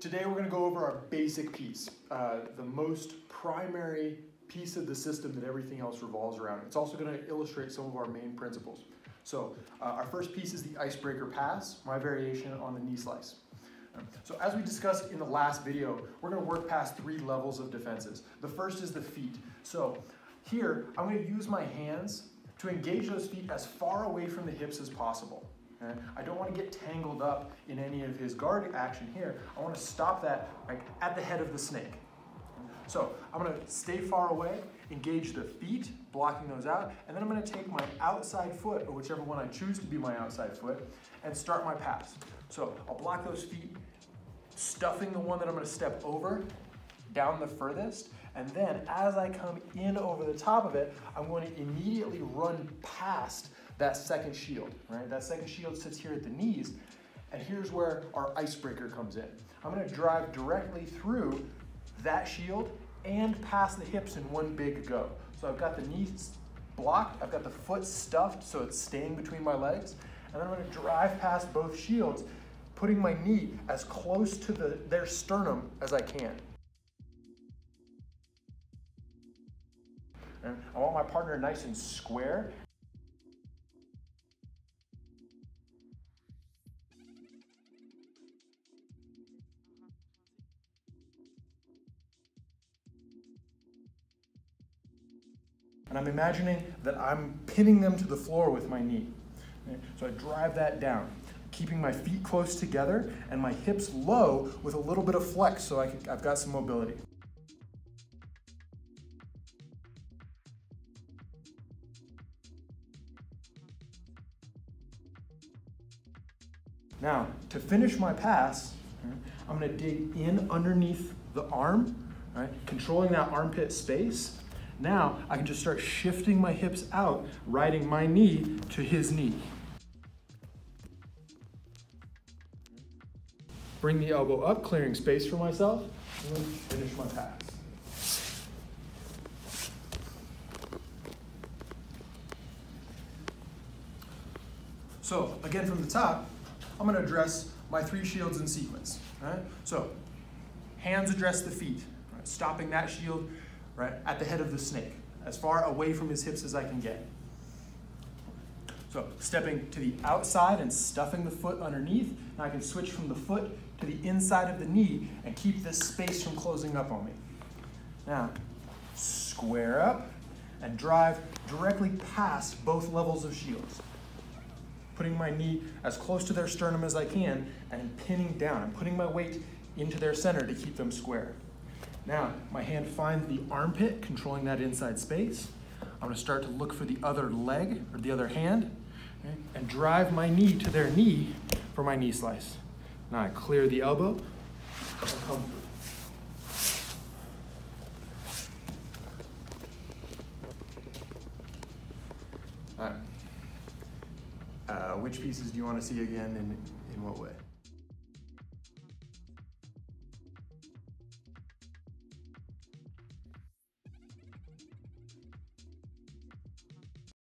today we're going to go over our basic piece, uh, the most primary piece of the system that everything else revolves around. It's also going to illustrate some of our main principles. So uh, our first piece is the icebreaker pass, my variation on the knee slice. So as we discussed in the last video, we're going to work past three levels of defenses. The first is the feet. So here, I'm going to use my hands to engage those feet as far away from the hips as possible. Okay? I don't want to get tangled up in any of his guard action here. I want to stop that right at the head of the snake. So I'm going to stay far away, engage the feet, blocking those out, and then I'm going to take my outside foot, or whichever one I choose to be my outside foot, and start my pass. So I'll block those feet, stuffing the one that I'm going to step over down the furthest, and then as I come in over the top of it, I'm going to immediately run past that second shield, right? That second shield sits here at the knees, and here's where our icebreaker comes in. I'm gonna drive directly through that shield and past the hips in one big go. So I've got the knees blocked, I've got the foot stuffed so it's staying between my legs, and then I'm gonna drive past both shields, putting my knee as close to the, their sternum as I can. And I want my partner nice and square. And I'm imagining that I'm pinning them to the floor with my knee. So I drive that down, keeping my feet close together and my hips low with a little bit of flex so I can, I've got some mobility. Now, to finish my pass, I'm gonna dig in underneath the arm, right, controlling that armpit space. Now, I can just start shifting my hips out, riding my knee to his knee. Bring the elbow up, clearing space for myself, and finish my pass. So, again from the top, I'm gonna address my three shields in sequence, right? So, hands address the feet, right? stopping that shield right at the head of the snake, as far away from his hips as I can get. So stepping to the outside and stuffing the foot underneath, now I can switch from the foot to the inside of the knee and keep this space from closing up on me. Now, square up and drive directly past both levels of shields putting my knee as close to their sternum as I can and pinning down. I'm putting my weight into their center to keep them square. Now, my hand finds the armpit, controlling that inside space. I'm gonna start to look for the other leg or the other hand and drive my knee to their knee for my knee slice. Now I clear the elbow All right. Uh, which pieces do you want to see again and in what way?